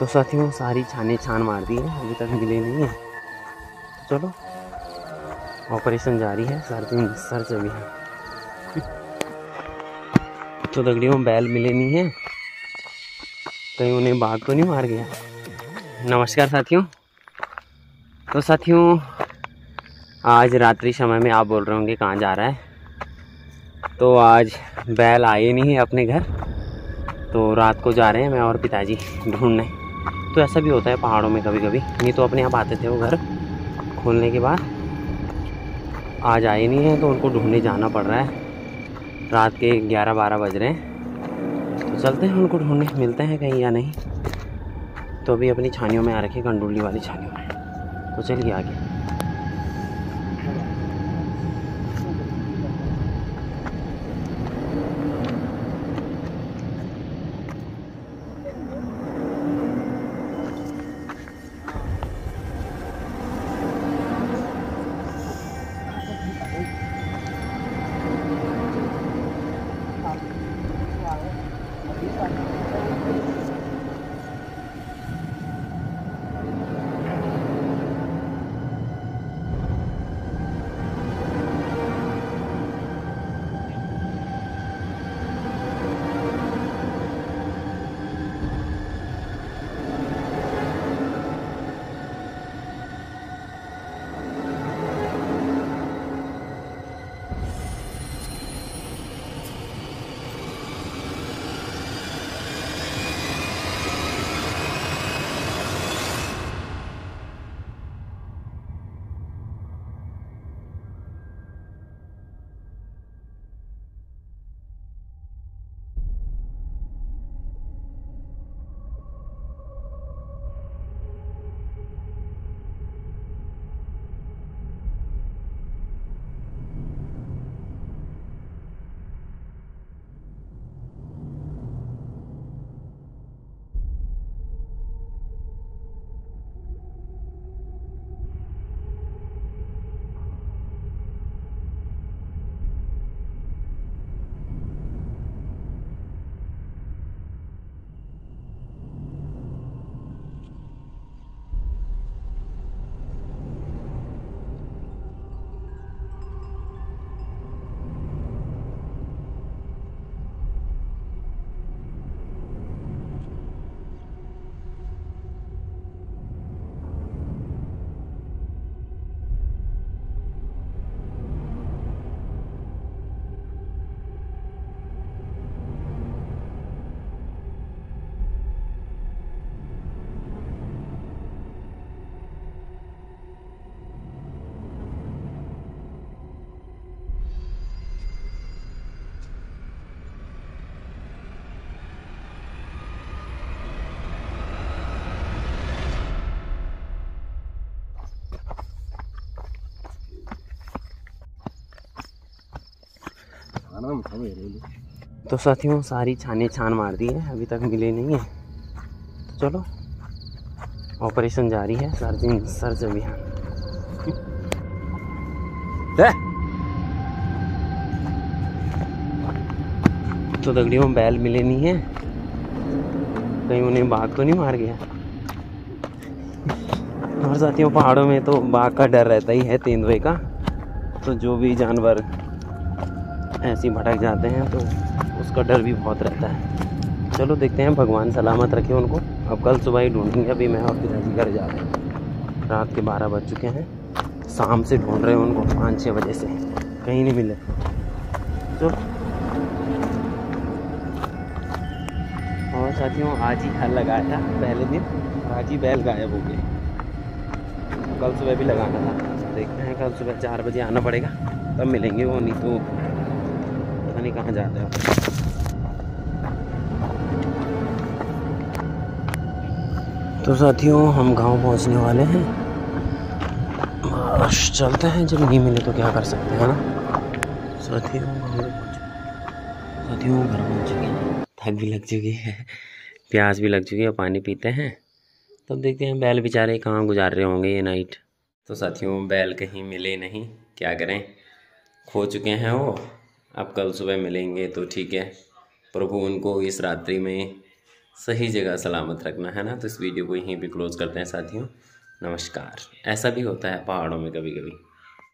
तो साथियों, सारी छाने छान मार दी है, अभी तक मिले नहीं है। चलो, ऑपरेशन जारी है सर्च सर्च अभी है। तो दगड़ियों, बैल मिले नहीं है, कहीं उन्हें बाघ तो नहीं मार गया। नमस्कार साथियों। तो साथियों, आज रात्रि समय में आप बोल रहे होंगे, कहाँ जा रहा है? तो आज बैल आए नहीं है अपने घर तो रात को जा रहे हैं, मैं और पिताजी ढूँढने। तो ऐसा भी होता है पहाड़ों में कभी कभी नहीं तो अपने आप आते थे वो घर खोलने के बाद। आज आए नहीं हैं तो उनको ढूँढने जाना पड़ रहा है। रात के ग्यारह बारह बज रहे हैं। तो चलते हैं उनको ढूँढने, मिलते हैं कहीं या नहीं। तो अभी अपनी छानियों में आ रखी गंडोली वाली छानियों में। तो चलिए आगे। Thank you. तो साथियों सारी छाने छान मार दी है अभी तक मिले नहीं है। तो चलो ऑपरेशन जारी है सर्च सर्च अभियान तो दगड़ियों बैल मिले नहीं है। कहीं उन्हें बाघ तो नहीं मार गया? और साथियों पहाड़ों में तो बाघ का डर रहता ही है तेंदुए का। तो जो भी जानवर ऐसे ही भटक जाते हैं तो उसका डर भी बहुत रहता है। चलो देखते हैं, भगवान सलामत रखे उनको। अब कल सुबह ही ढूंढेंगे, अभी मैं और पिताजी घर जा रहे हैं। रात के बारह बज चुके हैं। शाम से ढूंढ रहे हैं उनको, पाँच छः बजे से। कहीं नहीं मिले। चलो। और साथियों, आज ही हल लगाया था पहले दिन। आज ही बैल गायब हो गए। कल सुबह भी लगाना था। देखते हैं, कल सुबह चार बजे आना पड़ेगा। तब मिलेंगे वो, नहीं तो पता नहीं कहाँ जाते हो? तो साथियों, हम गाँव पहुँचने वाले हैं। बस चलते हैं, जब नहीं मिले तो क्या कर सकते हैं ना? साथियों साथियों, घर पहुँच चुके हैं। थक भी लग चुकी है, प्यास भी लग चुकी है, पानी पीते हैं। तब तो देखते हैं, बैल बेचारे कहाँ गुजार रहे होंगे ये नाइट तो साथियों, बैल कहीं मिले नहीं, क्या करें? खो चुके हैं वो। अब कल सुबह मिलेंगे तो ठीक है। प्रभु उनको इस रात्रि में सही जगह सलामत रखना, है ना? तो इस वीडियो को यहीं पे क्लोज़ करते हैं साथियों। नमस्कार। ऐसा भी होता है पहाड़ों में कभी कभी